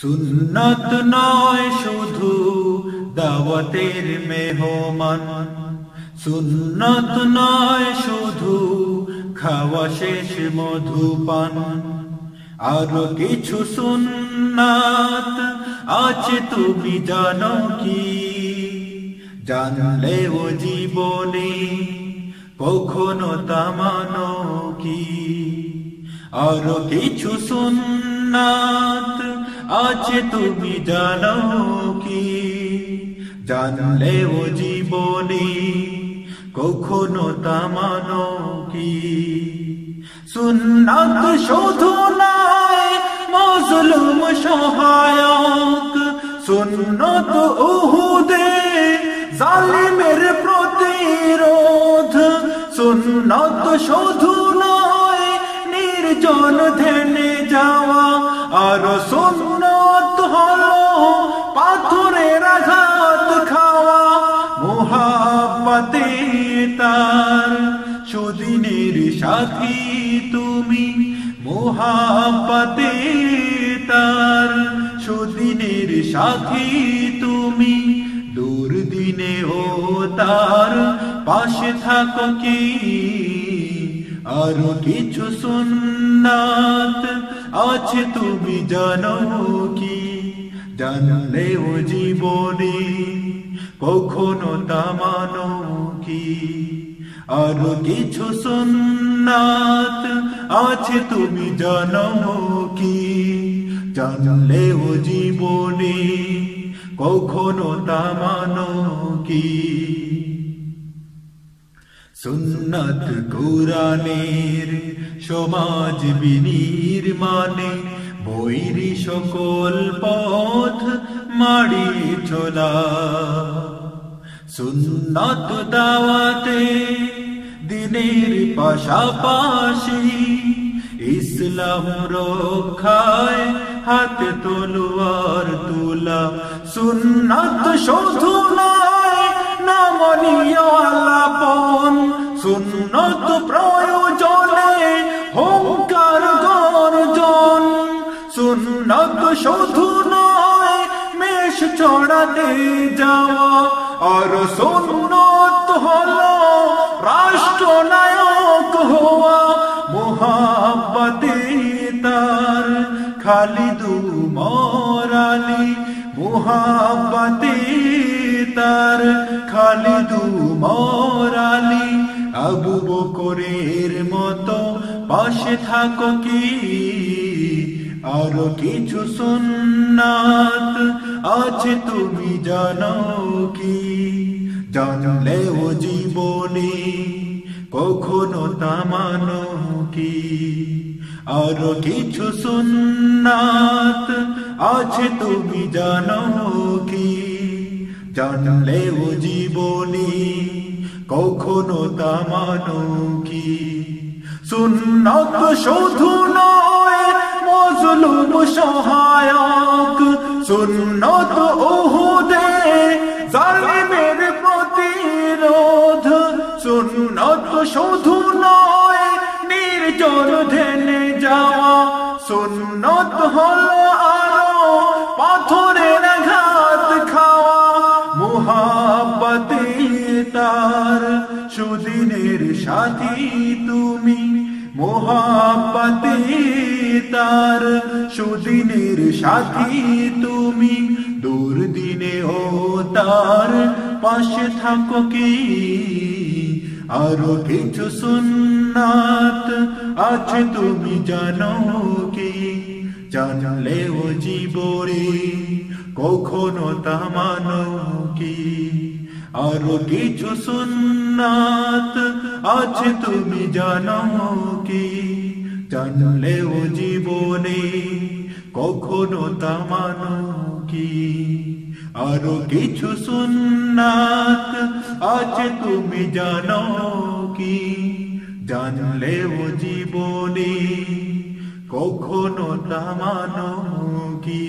সুন্নত নয় শুধু দাওয়াতের মেহমান। সুন্নত নয় শুধু খাওয়া শেষ মধুপান। আরও কিছু সুন্নাত আছে তুমি জানো কি? জানলে ও জীবনে কখনো তামানো কি? আরও কিছু সুন্নাত আছে তুমি জানো কি? জানলে ও জীবনে কখনো তামানো কি? সুন্নাত শুধু নয় মজলুম সহায়ক। সুন্নত উহুদে জালিমের প্রতিরোধ। সুন্নত শুধু নয় নির্জন ধ্যানে যাওয়া আর সুন্নত মোহাব্বতে তার। সুদিনের সাথী তুমি, মোহাব্বতে তার। সুদিনের সাথী তুমি, দুর্দিনে ও তার। পাশে থাকো কি? আরও কিছু সুন্নাত আছে তুমি জানো কি? জানলে ও জীবনে কখনো তামানো কি? আরও কিছু সুন্নাত আছে তুমি জানো কি? জানলে ও জীবনে কখনো তামানো কি? সুন্নত কুরানের সমাজ বিনির মানে বৈরি সকল পথ মাড়ি চলা সুন্নত দাওয়াতে দিনের পাশাপাশি ইসলাম রক্ষায় হাত তলোয়ার তুলা। সুন্নত শুধু নয়, নমনীয় আলাপন। সুন্নত প্রয়োজনে শুধু নয়, মেষ চড়াতে যাওয়া। আর সুন্নত হলো রাষ্ট্রনায়ক হওয়া। মোহাব্বতে তার খালিদু মরালি মোহাব্বতে তার খালিদু মরালি আবু বকরের মতো পাশে থাকো কি? আরও কিছু সুন্নাত আছে তুমি জানো কি? জানলে ও জীবনে কখনো তামানো কি? আরও কিছু সুন্নাত আছে তুমি জানো কি? জানলে ও জীবনে কখনো তামানো কি? শুধু মজলুম সহায়ক। সুন্নত ওহুদে জালিমের প্রতিরোধ। সুন্নত শুধু নয়, নির্জন ধ্যানে যাওয়া। সুন্নত হলো আরও পাথরের ঘাত খাওয়া। মোহাব্বতে তার সুদিনের সাথী। মোহাব্বতে তার সুদিনের সাথী তুমি। দুর্দিনে ও তার পাশে থাকো কি? আরও কিছু সুন্নাত আছে তুমি জানো কি? জানলে ও জীবনে কখনো তামানো কি? আরও কিছু সুন্নাত আছে তুমি জানো কি? জানলে ও জীবনে কখনো তামানো কি? আরও কিছু সুন্নাত আছে তুমি জানো কি? জানলে ও জীবনে কখনো তামানো কি?